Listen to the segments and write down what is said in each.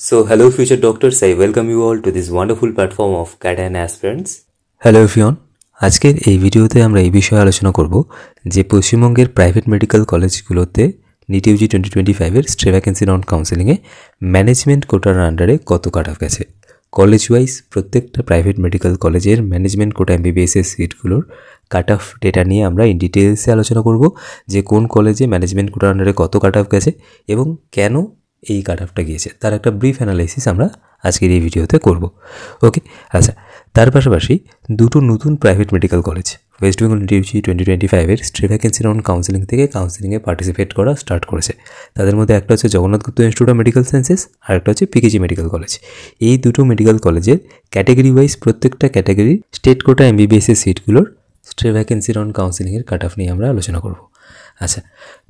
So, hello, future doctors. I welcome you all to this wonderful platform of CAT and Aspirants. Hello everyone আজকের এই ভিডিওতে আমরা এই বিষয়ে আলোচনা করব যে পশ্চিমবঙ্গের প্রাইভেট মেডিকেল কলেজগুলোতে নিট ইউজি টোয়েন্টি টোয়েন্টি ফাইভের স্ট্রে ভ্যাকেন্সি রাউন্ড কাউন্সিলিংয়ে ম্যানেজমেন্ট কোটার আন্ডারে কত কাট অফ গেছে কলেজ ওয়াইজ প্রত্যেকটা প্রাইভেট মেডিকেল কলেজের ম্যানেজমেন্ট কোটা এমবিবিএসের সিটগুলোর কাট অফ ডেটা নিয়ে আমরা ইন ডিটেলসে আলোচনা করব যে কোন কলেজে ম্যানেজমেন্ট কোটার আন্ডারে কত কাট অফ গেছে এবং কেন এই কাট অফটা গিয়েছে। তার একটা ব্রিফ অ্যানালাইসিস আমরা আজকের এই ভিডিওতে করব। ওকে আচ্ছা তার পাশাপাশি দুটো নতুন private medical college West Bengal UG twenty twenty ফাইভের স্ট্রে ভ্যাকেন্সি রাউন্ড কাউন্সিলিং থেকে কাউন্সিলিংয়ে পার্টিসিপেট করা স্টার্ট করেছে। তাদের মধ্যে একটা হচ্ছে Jagannath Gupta institute of medical sciences আর একটা হচ্ছে পিকেজি মেডিকেল কলেজ এই দুটো মেডিকেল কলেজের ক্যাটাগরি ওয়াইজ প্রত্যেকটা ক্যাটাগরি স্টেট কোটা এমবিবিএসের সিটগুলোর স্ট্রে ভ্যাকেন্সি অন কাউন্সিলিংয়ের কাট অফ নিয়ে আমরা আলোচনা করব। আচ্ছা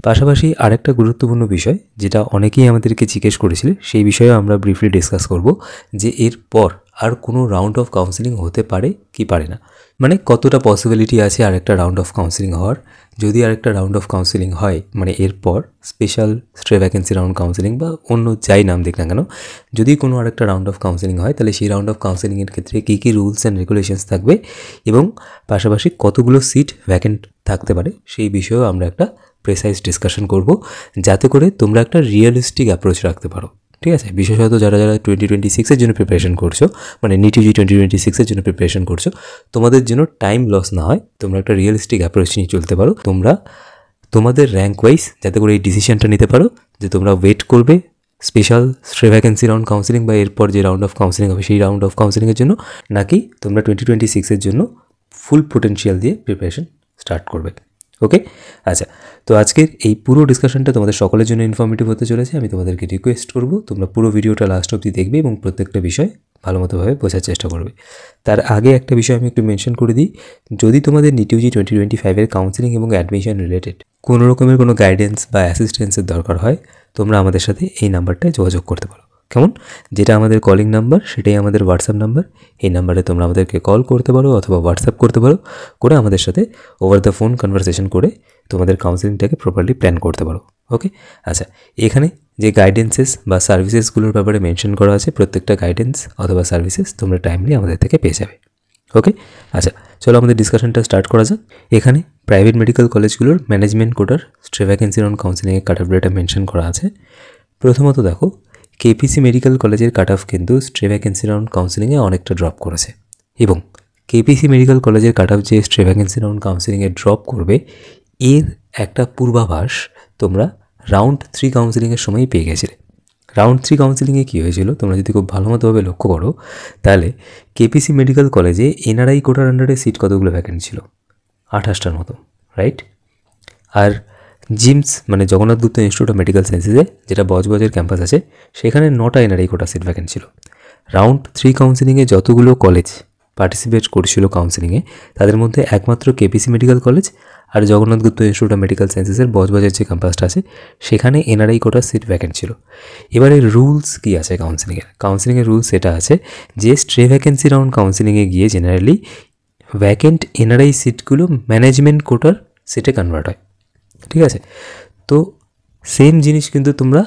পাশাপাশি আরেকটা গুরুত্বপূর্ণ বিষয়, যেটা অনেকেই আমাদেরকে জিজ্ঞেস করেছিল, সেই বিষয়েও আমরা ব্রিফলি ডিসকাস করব, যে এরপর আর কোনো রাউন্ড অফ কাউন্সিলিং হতে পারে কি পারে না? মানে কতটা পসিবিলিটি আছে আরেকটা রাউন্ড অফ কাউন্সিলিং হওয়ার? যদি আরেকটা রাউন্ড অফ কাউন্সিলিং হয় মানে এরপর special stray vacancy round counselling বা অন্য যাই নাম দেখ না কেন, যদি কোনো আরেকটা রাউন্ড অফ কাউন্সিলিং হয়, তাহলে সেই রাউন্ড অফ কাউন্সিলিংয়ের ক্ষেত্রে কী কী রুলস অ্যান্ড রেগুলেশনস থাকবে এবং পাশাপাশি কতগুলো সিট ভ্যাকেন্ট থাকতে পারে, সেই বিষয়েও আমরা একটা প্রেসাইজ ডিসকাশন করব। যাতে করে তোমরা একটা রিয়েলিস্টিক অ্যাপ্রোচ রাখতে পারো। ঠিক আছে? বিশেষত যারা যারা টোয়েন্টি টোয়েন্টি সিক্সের জন্য প্রিপারেশন করছ মানে নিটি জি টোয়েন্টি টোয়েন্টি সিক্সের জন্য প্রিপারেশন করছ, তোমাদের জন্য টাইম লস না হয়, তোমরা একটা রিয়েলিস্টিক অ্যাপ্রোচ নিয়ে চলতে পারো। তোমরা তোমাদের র্যাঙ্ক ওয়াইজ যাতে করে এই ডিসিশনটা নিতে পারো, যে তোমরা ওয়েট করবে special stray vacancy round counselling বা এরপর যে রাউন্ড অফ কাউন্সিলিং হবে, সেই রাউন্ড অফ কাউন্সিলিংয়ের জন্য, নাকি তোমরা টোয়েন্টি টোয়েন্টি সিক্সের জন্য ফুল পোটেন্সিয়াল দিয়ে প্রিপারেশন স্টার্ট করবে। ওকে আচ্ছা তো আজকের এই পুরো ডিসকাশনটা তোমাদের সকলের জন্য ইনফর্মেটিভ হতে চলেছে। আমি তোমাদেরকে রিকোয়েস্ট করব, তোমরা পুরো ভিডিওটা লাস্ট অবধি দেখবে এবং প্রত্যেকটা বিষয় ভালো মতোভাবে বোঝার চেষ্টা করবে। তার আগে একটা বিষয় আমি একটু মেনশন করে দিই। যদি তোমাদের নিটিউজি টোয়েন্টি টোয়েন্টি ফাইভের কাউন্সিলিং এবং অ্যাডমিশন রিলেটেড কোনো রকমের কোনো গাইডেন্স বা অ্যাসিস্ট্যান্সের দরকার হয়, তোমরা আমাদের সাথে এই নাম্বারটায় যোগাযোগ করতে পারো। কেমন? যেটা আমাদের কলিং নাম্বার সেটাই আমাদের হোয়াটসঅ্যাপ নাম্বার এই নাম্বারে তোমরা আমাদেরকে কল করতে পারো অথবা হোয়াটসঅ্যাপ করতে পারো, করে আমাদের সাথে ওভার দ্য ফোন কনভারসেশন করে তোমাদের কাউন্সিলিংটাকে প্রপারলি প্ল্যান করতে পারো। ওকে আচ্ছা এখানে যে গাইডেন্সেস বা সার্ভিসেসগুলোর ব্যাপারে মেনশন করা আছে, প্রত্যেকটা গাইডেন্স অথবা সার্ভিসেস তোমরা টাইমলি আমাদের থেকে পেয়ে যাবে। ওকে আচ্ছা চলো আমাদের ডিসকাশনটা স্টার্ট করা যাক। এখানে প্রাইভেট মেডিকেল কলেজগুলোর ম্যানেজমেন্ট কোটার স্ট্রে ভ্যাকেন্সি রাউন্ড কাউন্সিলিংয়ের কাট মেনশন করা আছে। প্রথমত দেখো কেপিসি মেডিকেল কলেজের কাট অফ কিন্তু স্ট্রে ভ্যাকেন্সি রাউন্ড কাউন্সিলিংয়ে অনেকটা ড্রপ করেছে। এবং কেপিসি মেডিকেল কলেজের কাট অফ যে স্ট্রে ভ্যাকেন্সি রাউন্ড কাউন্সিলিংয়ে ড্রপ করবে, এর একটা পূর্বাভাস তোমরা রাউন্ড থ্রি কাউন্সিলিংয়ের সময়ই পেয়ে গেছিলে। রাউন্ড থ্রি কাউন্সিলিংয়ে কী হয়েছিল? তোমরা যদি খুব ভালো মতোভাবে লক্ষ্য করো, তাহলে কেপিসি মেডিকেল কলেজে এনআরআই কোটার আন্ডারে সিট কতগুলো ভ্যাকেন্ট ছিল? আঠাশটার মতো রাইট আর জিমস মানে Jagannath Gupta institute of medical সায়েন্সেসে, যেটা বজবজের ক্যাম্পাস আছে, সেখানে নটা এনআরআই কোটা সিট ভ্যাকেন্ট ছিল। রাউন্ড থ্রি কাউন্সিলিংয়ে যতগুলো কলেজ পার্টিসিপেট করছিল কাউন্সিলিংয়ে তাদের মধ্যে একমাত্র KPC medical college R Jagannath Gupta institute of medical সায়েন্সেসের বজবাজার যে ক্যাম্পাসটা আছে, সেখানে এনআরআই কোটার সিট ভ্যাকেন্ট ছিল। এবারে রুলস কী আছে কাউন্সিলিংয়ের কাউন্সিলিংয়ের রুলস এটা আছে যে স্ট্রে ভ্যাকেন্সি রাউন্ড কাউন্সিলিংয়ে গিয়ে জেনারেলি ভ্যাকেন্ট এনআরআই সিটগুলো ম্যানেজমেন্ট কোটার সিটে কনভার্ট হয়। ঠিক আছে? তো সেম জিনিস কিন্তু তোমরা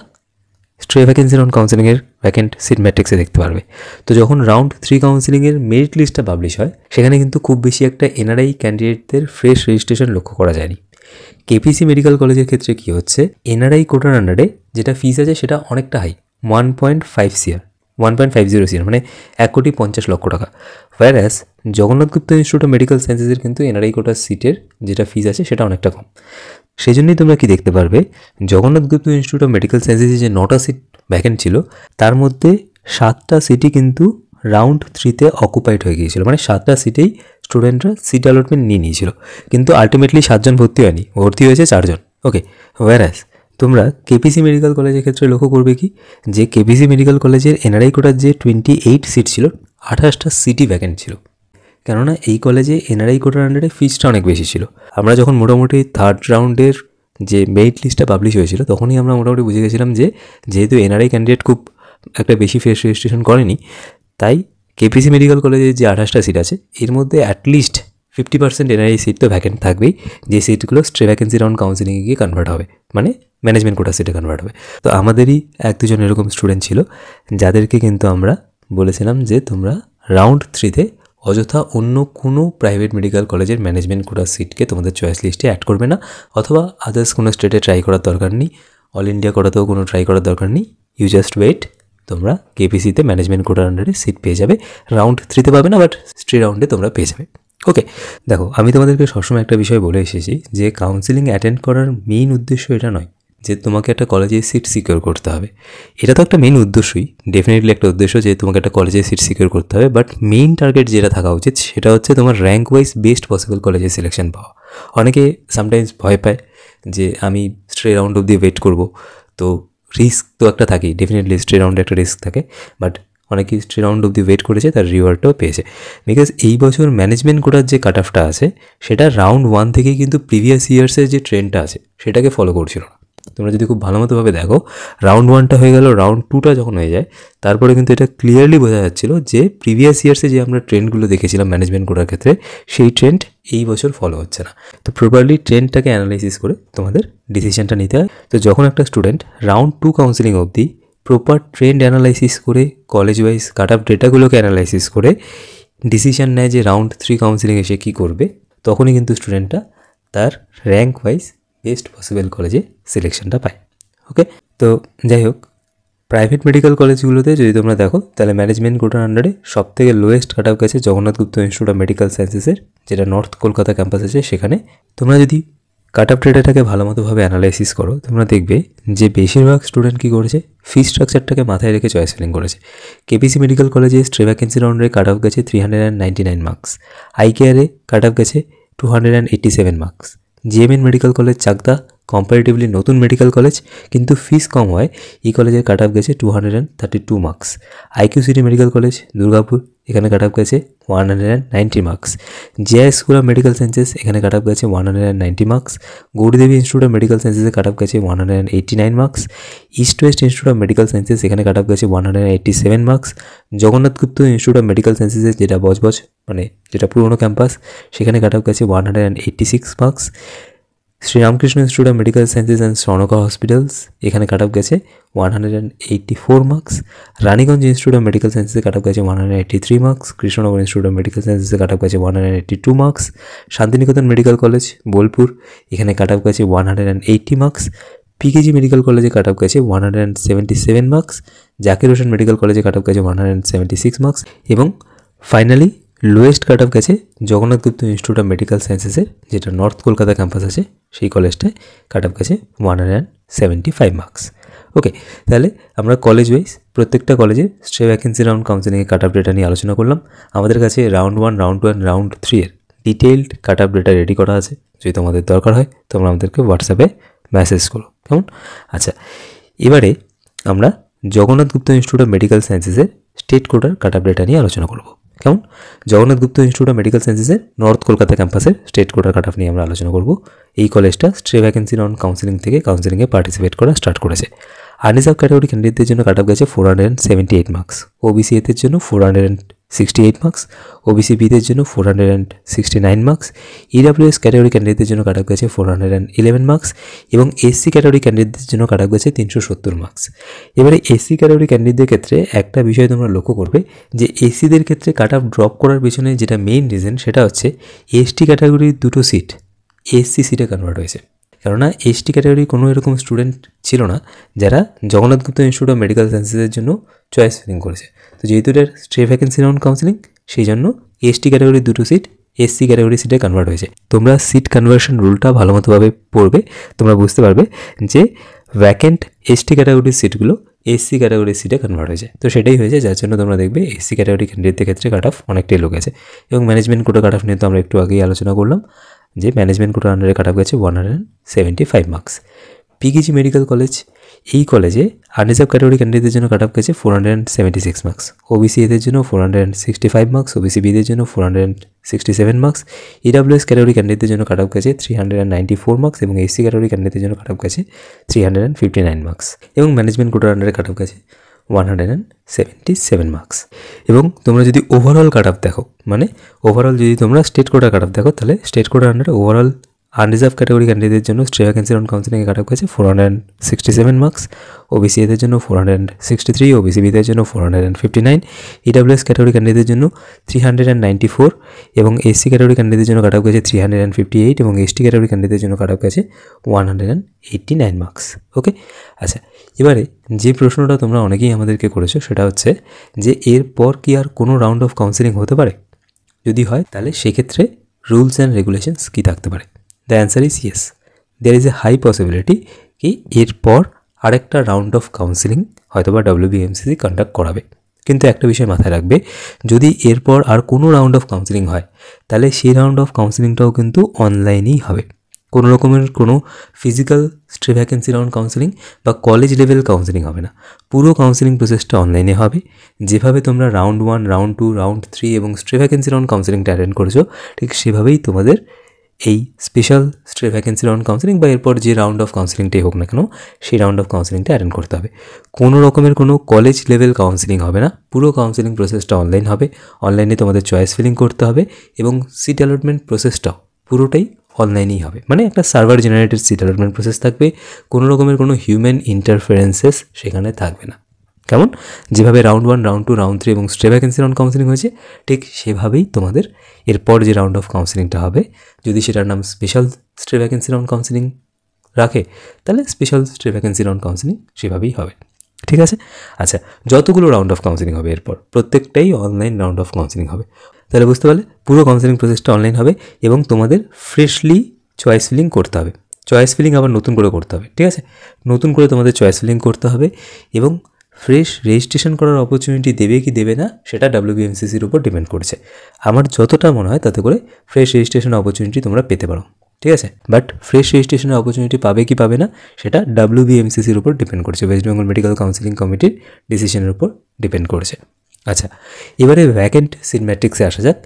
স্ট্রে ভ্যাকেন্সি রাউন্ড কাউন্সিলিংয়ের ভ্যাকেন্ট সিট ম্যাট্রিক্সে দেখতে পারবে। তো যখন রাউন্ড থ্রি কাউন্সিলিংয়ের মেরিট লিস্টটা পাবলিশ হয়, সেখানে কিন্তু খুব বেশি একটা এনআরআই ক্যান্ডিডেটদের ফ্রেশ রেজিস্ট্রেশন লক্ষ্য করা যায়নি। কেপিসি মেডিকেল কলেজের ক্ষেত্রে কী হচ্ছে? এনআরআই কোটার আন্ডারে যেটা ফিস আছে সেটা অনেকটা হাই ওয়ান পয়েন্ট ফাইভ সিয়ার ওয়ান পয়েন্ট ফাইভ জিরো সিয়ার মানে এক কোটি পঞ্চাশ লক্ষ টাকা। Whereas Jagannath Gupta institute of medical সায়েন্সেসের কিন্তু এনআরআই কোটার সিটের যেটা ফিস আছে সেটা অনেকটা কম। সেই জন্যই তোমরা কি দেখতে পারবে? Jagannath Gupta institute of medical সায়েন্সেসে যে নটা সিট ভ্যাকেন্ট ছিল, তার মধ্যে সাতটা সিটই কিন্তু রাউন্ড থ্রিতে অকুপাইড হয়ে গিয়েছিল। মানে সাতটা সিটেই স্টুডেন্টরা সিট অ্যালটমেন্ট নিয়ে নিয়েছিল। কিন্তু আলটিমেটলি সাতজন ভর্তি হয়নি, ভর্তি হয়েছে চারজন। ওকে ওয়ারাস তোমরা কেপিসি মেডিকেল কলেজের ক্ষেত্রে লক্ষ্য করবে কি? যে কেপিসি মেডিকেল কলেজের এনআরআই কোটার যে টোয়েন্টি এইট সিট ছিল, আঠাশটা সিটি ভ্যাকেন্ট ছিল। কেননা এই কলেজে এনআরআই কোটার আন্ডারে ফিজটা অনেক বেশি ছিল। আমরা যখন মোটামুটি থার্ড রাউন্ডের যে মেরিট লিস্টটা পাবলিশ হয়েছিল, তখনই আমরা মোটামুটি বুঝে গেছিলাম যে, যেহেতু এনআরআই ক্যান্ডিডেট খুব একটা বেশি ফেস রেজিস্ট্রেশন করেনি, তাই কেপিসি মেডিকেল কলেজের যে আঠাশটা সিট আছে, এর মধ্যে at least fifty percent NRI seat তো ভ্যাকেন্ট থাকবেই, যে সিটগুলো স্ট্রে ভ্যাকেন্সি রাউন্ড কাউন্সিলিংয়ে গিয়ে কনভার্ট হবে মানে ম্যানেজমেন্ট কোটা সিটে কনভার্ট হবে। তো আমাদেরই এক দুজন এরকম স্টুডেন্ট ছিল, যাদেরকে কিন্তু আমরা বলেছিলাম যে তোমরা রাউন্ড থ্রিতে অযথা অন্য কোনো প্রাইভেট মেডিকেল কলেজের ম্যানেজমেন্ট কোটা সিটকে তোমাদের চয়েস লিস্টে অ্যাড করবে না, অথবা আদার্স কোনো স্টেটে ট্রাই করার দরকার নেই অল ইন্ডিয়া করাতেও কোনো ট্রাই করার দরকার নেই ইউ জাস্ট ওয়েট তোমরা কেপিসিতে ম্যানেজমেন্ট কোটার আন্ডারে সিট পেয়ে যাবে রাউন্ড থ্রিতে পাবে না বাট স্ট্রি রাউন্ডে তোমরা পেয়ে যাবে। ওকে দেখো, আমি তোমাদেরকে সবসময় একটা বিষয় বলে এসেছি যে কাউন্সিলিং অ্যাটেন্ড করার মেইন উদ্দেশ্য এটা নয়। যে তোমাকে একটা কলেজে সিট সিকিউর করতে হবে। এটা তো একটা মেইন উদ্দেশ্যই। ডেফিনেটলি একটা উদ্দেশ্য যে তোমাকে একটা কলেজে সিট সিকিউর করতে হবে। বাট মেইন টার্গেট যেটা থাকা উচিত, সেটা হচ্ছে তোমার র্যাঙ্ক ওয়াইজ বেস্ট পসিবল কলেজে সিলেকশন পাওয়া। অনেকে সামটাইমস ভয় পায় যে আমি স্ট্রে রাউন্ড অব্দি ওয়েট করব। তো রিস্ক তো একটা থাকেই ডেফিনেটলি স্ট্রে রাউন্ডে একটা রিস্ক থাকে। বাট অনেকে স্ট্রে রাউন্ড অব্দি ওয়েট করেছে, তার রিওয়ার্ডটাও পেয়েছে। বিকজ এই বছর ম্যানেজমেন্ট করার যে কাট আছে, সেটা রাউন্ড ওয়ান থেকেই কিন্তু প্রিভিয়াস ইয়ার্সের যে ট্রেন্ডটা আছে, সেটাকে ফলো করছিল না। তোমরা যদি খুব ভালো মতোভাবে দেখো রাউন্ড ওয়ানটা হয়ে গেল রাউন্ড টুটা যখন হয়ে যায়, তারপরে কিন্তু এটা ক্লিয়ারলি বোঝা যাচ্ছিল যে প্রিভিয়াস ইয়ার্সে যে আমরা ট্রেন্ডগুলো দেখেছিলাম ম্যানেজমেন্ট করার ক্ষেত্রে, সেই ট্রেন্ড এই বছর ফলো হচ্ছে না। তো প্রপারলি ট্রেন্ডটাকে অ্যানালাইসিস করে তোমাদের ডিসিশনটা নিতে হয়। তো যখন একটা স্টুডেন্ট রাউন্ড টু কাউন্সিলিং অবধি প্রপার ট্রেন্ড অ্যানালাইসিস করে কলেজ ওয়াইজ কাট আপ ডেটাগুলোকে অ্যানালাইসিস করে ডিসিশন নেয় যে রাউন্ড থ্রি কাউন্সিলিং এসে কী করবে, তখনই কিন্তু স্টুডেন্টটা তার র্যাঙ্ক ওয়াইজ বেস্ট পসিবল কলেজে সিলেকশনটা পায় ওকে তো যাই হোক প্রাইভেট মেডিকেল কলেজগুলোতে যদি তোমরা দেখো, তাহলে ম্যানেজমেন্ট কোটার আন্ডারে সব থেকে লোয়েস্ট কাট আপ গেছে Jagannath Gupta institute of medical সায়েন্সেসের যেটা নর্থ কলকাতা ক্যাম্পাস আছে, সেখানে। তোমরা যদি কাট আপ ডেটাটাকে ভালো মতোভাবে অ্যানালাইসিস করো, তোমরা দেখবে যে বেশিরভাগ স্টুডেন্ট কী করেছে? ফি স্ট্রাকচারটাকে মাথায় রেখে চয়েস ফিলিং করেছে। কেপিসি মেডিকেল কলেজে স্ট্রে ভ্যাকেন্সি রাউন্ডে কাট অফ গেছে three hundred and ninety nine marks I কেয়ারে কাট অফ গেছে two hundred and eighty seven marks JMN medical college Chakdaha comparatively নতুন মেডিকেল কলেজ কিন্তু ফিস কম হয়। এই কলেজের কাট আপ গেছে two hundred and thirty two marks IQ city medical college Durgapur, এখানে কাট আপ গেছে one hundred and ninety marks JI school of medical sciences এখানে কাট আপ গেছে one hundred and ninety marks Gouridevi institute of medical সায়েন্সেসে cut up গেছে one hundred and eighty nine marks east west institute of medical sciences এখানে cut up গেছে one hundred and eighty seven marks Jagannath Gupta institute of medical সায়েন্সেসের যেটা বজবজ মানে যেটা পুরনো campus সেখানে cut up গেছে one hundred and eighty six marks Sriramkrishna institute of medical sciences and Sonka hospitals এখানে cut up গেছে one hundred and eighty four marks Raniganj institute of medical সায়েন্সেসে cut up গেছে one hundred eighty three marks Krishnanagar institute of medical সায়েন্সেসে cut up গেছে one hundred eighty two marks Shantiniketan medical college Bolpur এখানে cut up গেছে one hundred and eighty marks PKG medical কলেজে cut up গেছে one hundred and seventy seven marks Zakir Hossain medical কলেজে cut up গেছে one hundred seventy six marks এবং finally lowest cut off গেছে Jagannath Gupta institute of medical সায়েন্সেসের যেটা north Kolkata campus আছে, সেই কলেজটায় কাট অফ গেছে one hundred seventy five marks okay তাহলে আমরা কলেজ ওয়াইজ প্রত্যেকটা কলেজে স্টে ভ্যাকেন্সি রাউন্ড কাউন্সিলিংয়ে কাট আপ ডেটা নিয়ে আলোচনা করলাম। আমাদের কাছে round one round two round three এর detailed cut up data ready করা আছে। যদি তোমাদের দরকার হয়, তোমরা আমাদেরকে হোয়াটসঅ্যাপে মেসেজ করো। কেমন? আচ্ছা এবারে আমরা Jagannath Gupta institute of medical সায়েন্সেসের state কোটার কাট আপ ডেটা নিয়ে আলোচনা করব। কেমন? Jagannath Gupta institute of medical সায়েন্সেসের north Kolkata ক্যাম্পাসের স্টেট কোটার কাট নিয়ে আমরা আলোচনা করব। এই কলেজটা স্ট্রে ভ্যাকেন্সি নন কাউন্সিলিং থেকে কাউন্সিলিংয়ে পার্টিসিপেট করা স্টার্ট করেছে। আনরিজার্ভ ক্যাটাগরি ক্যান্ডিডেটদের জন্য কাট অফ গেছে four hundred seventy eight marks OBC এদের জন্য four hundred sixty eight marks OBC বিদের জন্য four hundred and sixty nine marks EWS category ক্যান্ডিডেটদের জন্য কাট গেছে four hundred and eleven marks এবং এসসি ক্যাটাগরি ক্যান্ডিডেটদের জন্য কাট গেছে তিনশো সত্তর মার্কস এবারে এসসি ক্যাটাগরি ক্যান্ডিডেটদের ক্ষেত্রে একটা বিষয় তোমরা লক্ষ্য করবে যে এসসিদের ক্ষেত্রে কাট অফ ড্রপ করার পিছনে যেটা মেইন রিজন সেটা হচ্ছে এসটি ক্যাটাগরির দুটো সিট এসসি সিটে কনভার্ট হয়েছে। কেননা এসটি ক্যাটাগরি কোনো এরকম স্টুডেন্ট ছিল না যারা Jagannath Gupta institute of medical সায়েন্সেসের জন্য চয়েস ফিলিং করেছে। তো যেহেতু এটার স্ট্রে ভ্যাকেন্সি রাউন্ড কাউন্সিলিং সেই জন্য এসটি ক্যাটাগরি দুটো সিট এসসি ক্যাটাগরি সিটে কনভার্ট হয়েছে। তোমরা সিট কনভার্সন রুলটা ভালো মতোভাবে পড়বে, তোমরা বুঝতে পারবে যে ভ্যাকেন্ট এসটি ক্যাটাগরির সিটগুলো এসসি ক্যাটাগরির সিটে কনভার্ট হয়েছে। তো সেটাই হয়েছে, যার জন্য তোমরা দেখবে এসসি ক্যাটাগরি ক্যান্ডিডেটদের ক্ষেত্রে কাট অফ অনেকটাই লোক আছে এবং ম্যানেজমেন্ট কোটা কাট অফ নিয়ে তো আমরা একটু আগেই আলোচনা করলাম, যে ম্যানেজমেন্ট কোটার আন্ডারে কাট অফ গেছে one hundred seventy five marks PKG medical college এই কলেজে আনরিজার্ভ ক্যাটাগরি ক্যান্ডিডেটদের জন্য কাট অফ গেছে four hundred and seventy six marks OBC এদের জন্য four hundred sixty five marks OBC বিদের জন্য four hundred sixty seven marks EWS category ক্যান্ডিডেটদের জন্য cut off গেছে three hundred and ninety four marks এবং SC category ক্যান্ডিডেটদের জন্য cut off গেছে three hundred and fifty nine marks এবং management কোটার আন্ডারে কাট অফ গেছে one hundred and seventy seven marks এবং তোমরা যদি ওভারঅল কাট অফ দেখো মানে ওভারঅল যদি তোমরা স্টেট কোটার কাট অফ দেখো, তাহলে স্টেট কোটার আন্ডারে ওভারঅল আনরিজার্ভ ক্যাটাগরি ক্যান্ডিডেটদের জন্য স্ট্রে ভ্যাকেন্সি রাউন্ড কাউন্সিলিংয়ে কাট অফ গেছে four hundred sixty seven marks OBC এদের জন্য ফোর হান্ড্রেড সিক্সটি থ্রি ও ওবিসি বিদের জন্য four hundred and fifty nine EWS category ক্যান্ডিডেটদের জন্য three hundred and ninety four এবং এসসি ক্যাটাগরি ক্যান্ডিডেটদের জন্য cut off three hundred and fifty eight এবং এসটি ক্যাটাগরি ক্যান্ডিডেটদের জন্য cut off one hundred and eighty nine marks okay আচ্ছা এবারে যে প্রশ্নটা তোমরা অনেকেই আমাদেরকে করেছ সেটা হচ্ছে যে এরপর কি আর কোনো রাউন্ড অফ কাউন্সিলিং হতে পারে? যদি হয়, তাহলে সেক্ষেত্রে রুলস অ্যান্ড রেগুলেশনস কী থাকতে পারে? The answer is yes there is a high possibility কি এরপর আরেকটা রাউন্ড অফ কাউন্সিলিং হয়তো বা ডাব্লিউবিএমসিসি কন্ডাক্ট করাবে। কিন্তু একটা বিষয় মাথায় রাখবে, যদি এরপর আর কোনো রাউন্ড অফ কাউন্সিলিং হয়, তাহলে সেই রাউন্ড অফ কাউন্সিলিংটাও কিন্তু অনলাইনেই হবে। কোনো রকমের কোনো physical stray vacancy round counselling বা কলেজ লেভেল কাউন্সিলিং হবে না। পুরো কাউন্সিলিং প্রসেসটা অনলাইনে হবে। যেভাবে তোমরা round one round two round three এবং স্ট্রে ভ্যাকেন্সি রাউন্ড কাউন্সিলিংটা অ্যাটেন্ড করেছ, ঠিক সেভাবেই তোমাদের এই special stray vacancy round counselling বা এরপর যে রাউন্ড অফ কাউন্সিলিংটাই হোক না কেন, সেই রাউন্ড অফ কাউন্সিলিংটা অ্যাটেন্ড করতে হবে। কোনো রকমের কোনো কলেজ লেভেল কাউন্সিলিং হবে না, পুরো কাউন্সিলিং প্রসেসটা অনলাইন হবে। অনলাইনে তোমাদের চয়েস ফিলিং করতে হবে এবং সিট অ্যালটমেন্ট প্রসেসটাও পুরোটাই অনলাইনেই হবে। মানে একটা server generated seat allotment process থাকবে, কোনো রকমের কোনো হিউম্যান ইন্টারফারেন্সেস সেখানে থাকবে না। কেমন? যেভাবে round one round two round three এবং স্টে ভ্যাকেন্সি রাউন্ড কাউন্সিলিং হয়েছে, ঠিক সেভাবেই তোমাদের এরপর যে রাউন্ড অফ কাউন্সিলিংটা হবে, যদি সেটার নাম special stay vacancy round counselling রাখে, তাহলে special stay vacancy round counselling সেভাবেই হবে। ঠিক আছে? আচ্ছা যতগুলো রাউন্ড অফ কাউন্সিলিং হবে এরপর, প্রত্যেকটাই অনলাইন রাউন্ড অফ কাউন্সিলিং হবে। তাহলে বুঝতে পারলে, পুরো কাউন্সিলিং প্রসেসটা অনলাইন হবে এবং তোমাদের ফ্রেশলি চয়েস ফিলিং করতে হবে। চয়েস ফিলিং আবার নতুন করে করতে হবে, ঠিক আছে? নতুন করে তোমাদের চয়েস ফিলিং করতে হবে এবং ফ্রেশ রেজিস্ট্রেশন করার অপরচুনিটি দেবে কি দেবে না, সেটা ডাব্লিউবিএমসিসির উপর ডিপেন্ড করছে। আমার যতটা মনে হয় তাতে করে ফ্রেশ রেজিস্ট্রেশন অপরচুনিটি তোমরা পেতে পারো, ঠিক আছে? বাট ফ্রেশ রেজিস্ট্রেশনের অপরচুনিটি পাবে কি পাবে না, সেটা ডাব্লিউবিএমসিসির উপর ডিপেন্ড করছে। ওয়েস্ট বেঙ্গল মেডিকেল কাউন্সিলিং কমিটির ডিসিশনের উপর ডিপেন্ড করছে। আচ্ছা এবারে ভ্যাকেন্ট সিট ম্যাট্রিক্সে আসা যাক।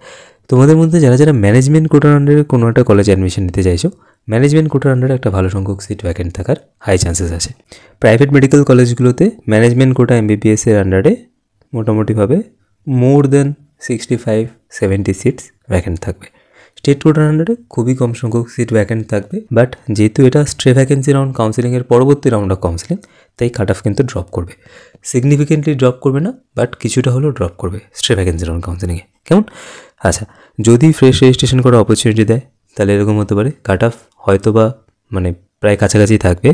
তোমাদের মধ্যে যারা যারা ম্যানেজমেন্ট কোটার আন্ডারে কোনো একটা কলেজে অ্যাডমিশন নিতে চাইছো ম্যানেজমেন্ট কোটার আন্ডারে একটা ভালো সংখ্যক সিট ভ্যাকেন্ট থাকার হাই চান্সেস আছে। প্রাইভেট মেডিকেল কলেজগুলোতে ম্যানেজমেন্ট কোটা এমবিবিএসের আন্ডারে মোটামুটিভাবে more than sixty five seventy seats vacant থাকবে। স্টেট কোটার আন্ডারে খুবই কম সংখ্যক সিট ভ্যাকেন্ট থাকবে বাট যেহেতু এটা স্ট্রে ভ্যাকেন্সি রাউন্ড কাউন্সিলিংয়ের পরবর্তী রাউন্ড অফ কাউন্সিলিং তাই কাট অফ কিন্তু ড্রপ করবে। সিগনিফিকেন্টলি ড্রপ করবে না বাট কিছুটা হলেও ড্রপ করবে স্ট্রে ভ্যাকেন্সি রাউন্ড কাউন্সিলিংয়ে কেমন? আচ্ছা যদি ফ্রেশ রেজিস্ট্রেশন করার অপরচুনিটি দেয়, তাহলে এরকম হতে পারে কাট অফ হয়তো বা মানে প্রায় কাছাকাছি থাকবে,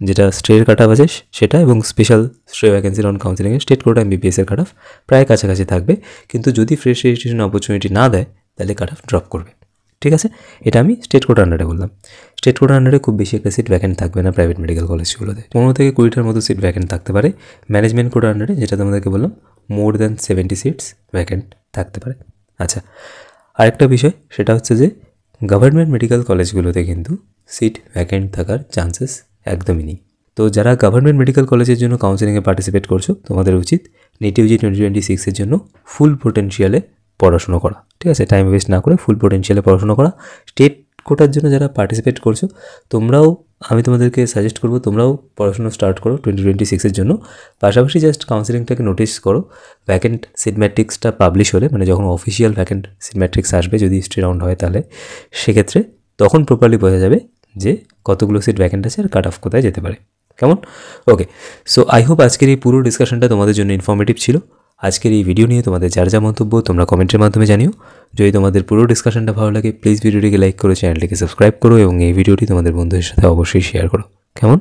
যেটা স্ট্রের কাট অফ আছে সেটা, এবং স্পেশাল স্ট্রে ভ্যাকেন্সি রাউন্ড কাউন্সিলিংয়ে স্টেট কোটা এমবিপিএসের কাট অফ প্রায় কাছাকাছি থাকবে, কিন্তু যদি ফ্রেশ রেজিস্ট্রেশন অপরচুনিটি না দেয়, তাহলে কাট অফ ড্রপ করবে। ঠিক আছে? এটা আমি স্টেট কোড আন্ডারে বললাম স্টেট কোড আন্ডারে খুব বেশি একটা সিট ভ্যাকেন্ট থাকবে না প্রাইভেট মেডিকেল কলেজগুলোতে পনেরো থেকে কুড়িটার মতো সিট ভ্যাকেন্ট থাকতে পারে। ম্যানেজমেন্ট কোড আন্ডারে যেটা তোমাদেরকে বললাম more than seventy seats vacant থাকতে পারে। আচ্ছা আরেকটা বিষয়, সেটা হচ্ছে যে গভর্নমেন্ট মেডিকেল কলেজগুলোতে কিন্তু সিট ভ্যাকেন্ট থাকার চান্সেস একদমই নেই। তো যারা গভর্নমেন্ট মেডিকেল কলেজের জন্য কাউন্সিলিংয়ে পার্টিসিপেট করছ, তোমাদের উচিত নেটিভজি টোয়েন্টি টোয়েন্টি সিক্সের জন্য ফুল পোটেন্সিয়ালে পড়াশুনো করা, ঠিক আছে? টাইম ওয়েস্ট না করে ফুল পোটেন্সিয়ালে পড়াশুনো করা। স্টেট কোটার জন্য যারা পার্টিসিপেট করছ, তোমরাও, আমি তোমাদেরকে সাজেস্ট করব, তোমরাও পড়াশোনা স্টার্ট করো টোয়েন্টি টোয়েন্টি সিক্সের জন্য। পাশাপাশি জাস্ট কাউন্সিলিংটাকে নোটিস করো। ভ্যাকেন্ট সিট ম্যাট্রিক্সটা পাবলিশ হলে মানে যখন অফিসিয়াল ভ্যাকেন্ট সিট ম্যাট্রিক্স আসবে, যদি হিস্ট্রি রাউন্ড হয় তাহলে, সেক্ষেত্রে তখন প্রপারলি বোঝা যাবে যে কতগুলো সিট ভ্যাকেন্ট আছে আর কাট অফ কোথায় যেতে পারে। কেমন? ওকে সো আই হোপ আজকের এই পুরো ডিসকাশনটা তোমাদের জন্য ইনফর্মেটিভ ছিল। আজকের এই ভিডিও নিয়ে তোমাদের যার যা মন্তব্য তোমরা কমেন্টের মাধ্যমে জানিও। যদি তোমাদের পুরো ডিসকাশনটা ভালো লাগে প্লিজ ভিডিওটিকে লাইক করো চ্যানেলটিকে সাবস্ক্রাইব করো এবং এই ভিডিওটি তোমাদের বন্ধুদের সাথে অবশ্যই শেয়ার করো। কেমন?